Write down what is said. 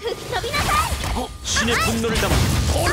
흑飛びなさい 어? 신의 분노를 담아 돌을